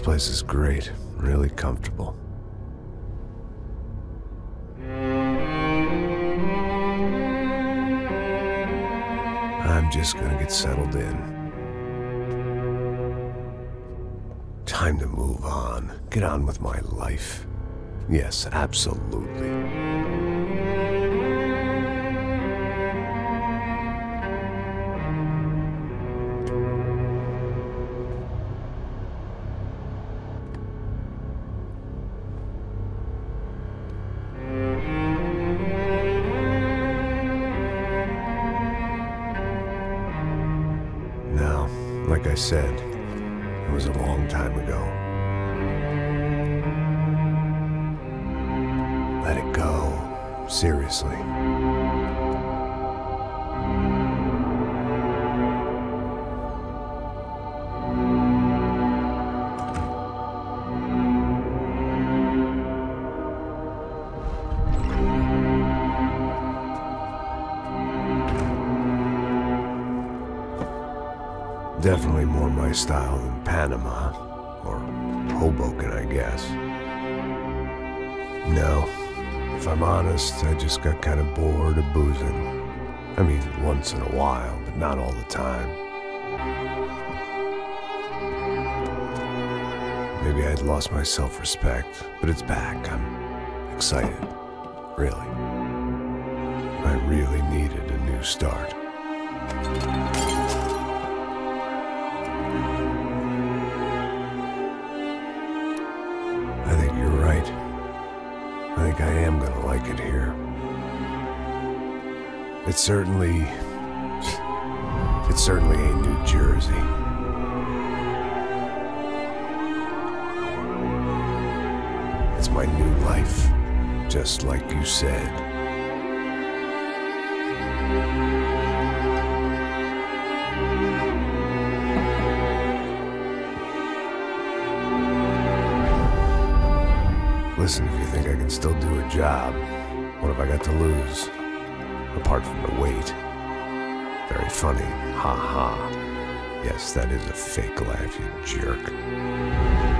This place is great, really comfortable. I'm just gonna get settled in. Time to move on. Get on with my life. Yes, absolutely. Like I said, it was a long time ago. Let it go. Seriously. Definitely more my style than Panama. Or Hoboken, I guess. No. If I'm honest, I just got kind of bored of boozing. I mean, once in a while, but not all the time. Maybe I'd lost my self-respect, but it's back. I'm excited. Really. I really needed a new start. It certainly. It certainly ain't New Jersey. It's my new life, just like you said. Listen, if you think I can still do a job, what have I got to lose? Apart from the weight. Very funny. Ha ha. Yes, that is a fake laugh, you jerk.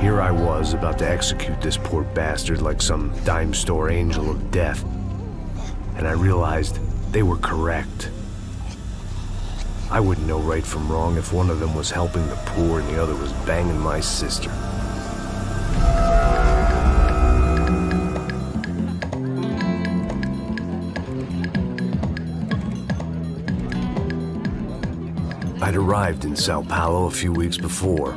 Here I was about to execute this poor bastard like some dime store angel of death. And I realized they were correct. I wouldn't know right from wrong if one of them was helping the poor and the other was banging my sister. I'd arrived in Sao Paulo a few weeks before.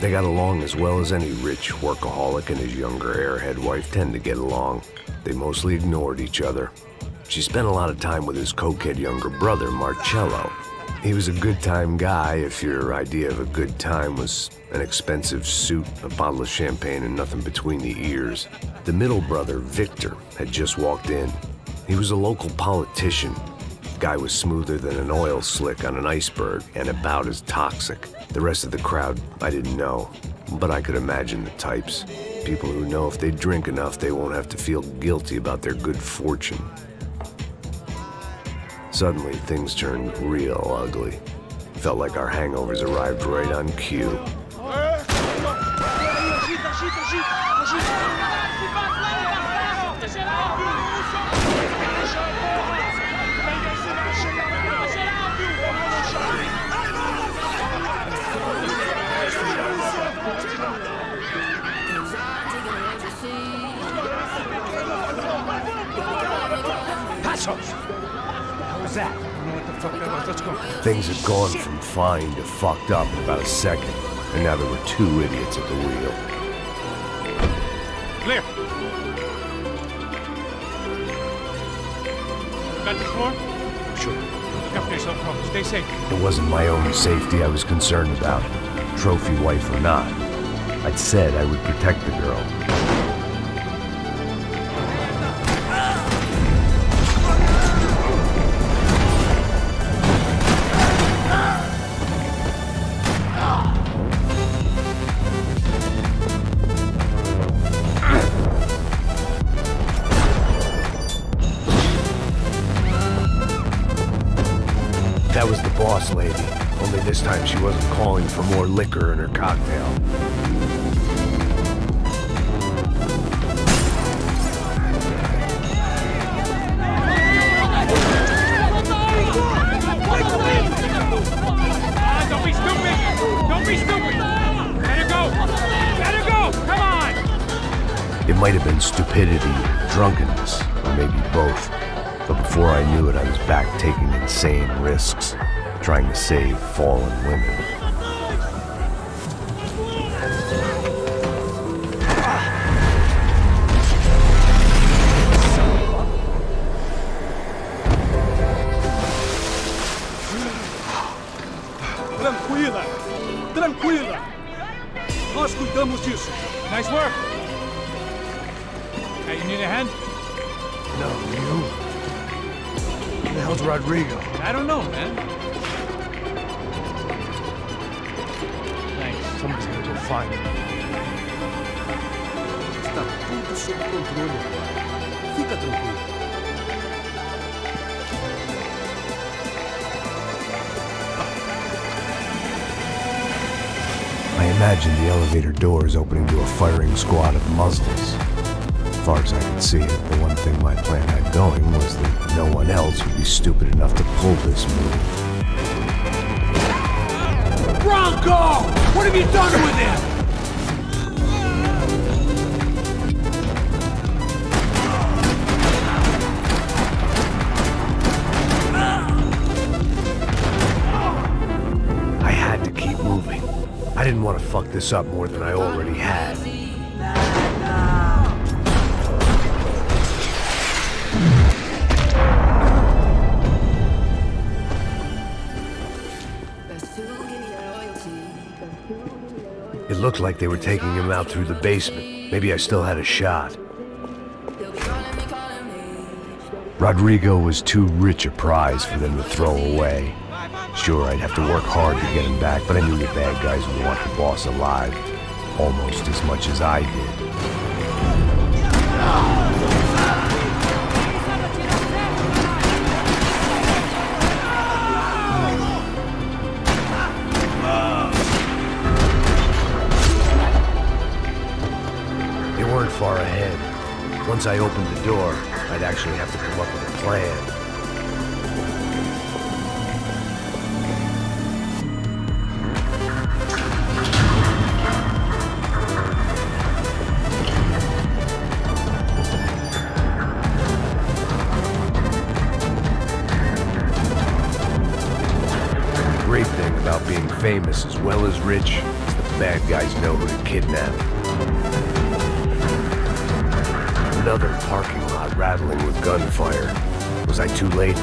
They got along as well as any rich workaholic and his younger airhead wife tend to get along. They mostly ignored each other. She spent a lot of time with his cokehead younger brother, Marcello. He was a good time guy if your idea of a good time was an expensive suit, a bottle of champagne, and nothing between the ears. The middle brother, Victor, had just walked in. He was a local politician. Guy was smoother than an oil slick on an iceberg and about as toxic. The rest of the crowd, I didn't know, but I could imagine the types. People who know if they drink enough, they won't have to feel guilty about their good fortune. Suddenly, things turned real ugly. Felt like our hangovers arrived right on cue. Things had gone from fine to fucked up in about a second, and now there were two idiots at the wheel. Clear. Got the floor? Sure. Look after yourself, Carl. Stay safe. It wasn't my own safety I was concerned about, trophy wife or not. I'd said I would protect the girl. That was the boss lady. Only this time she wasn't calling for more liquor in her cocktail. Ah, don't be stupid! Don't be stupid! Let her go! Let her go! Come on! It might have been stupidity, drunkenness, or maybe both. But before I knew it, I was back taking insane risks, trying to save fallen women. Tranquila! Tranquila! Nós cuidamos disso. Nice work! Hey, you need a hand? No, you. Who the hell's Rodrigo? I don't know, man. Thanks. Somebody's gonna go find him. Está tudo sob controle. Fica tranquilo. I imagine the elevator door is opening to a firing squad of Muslims. As far as I could see it, the one thing my plan had going was that no one else would be stupid enough to pull this move. Branco! What have you done with him? I had to keep moving. I didn't want to fuck this up more than I already had. Looked like they were taking him out through the basement. Maybe I still had a shot. Rodrigo was too rich a prize for them to throw away. Sure, I'd have to work hard to get him back, but I knew the bad guys would want the boss alive. Almost as much as I did. Once I opened the door, I'd actually have to come up with a plan. Great thing about being famous as well as rich the bad guys know who to kidnap. Another parking lot rattling with gunfire. Was I too late?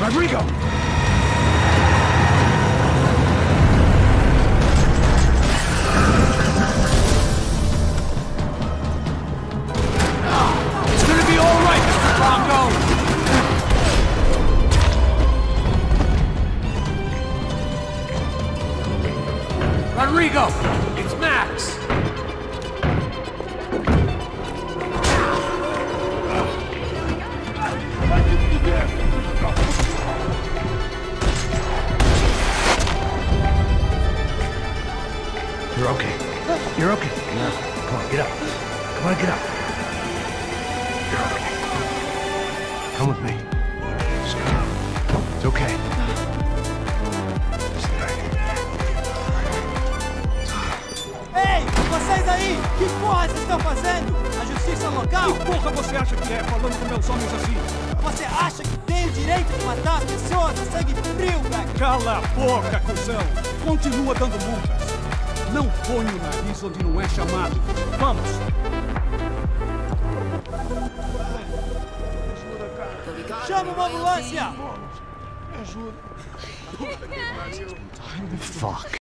Rodrigo! Aí! Que porra vocês estão fazendo? A justiça local? Que porra você acha que é falando com meus homens assim? Você acha que tem o direito de matar as pessoas a sangue frio, Beck? Cala a boca, cuzão! Continua dando multas. Não põe o nariz onde não é chamado. Vamos! Chama uma ambulância! Fuck.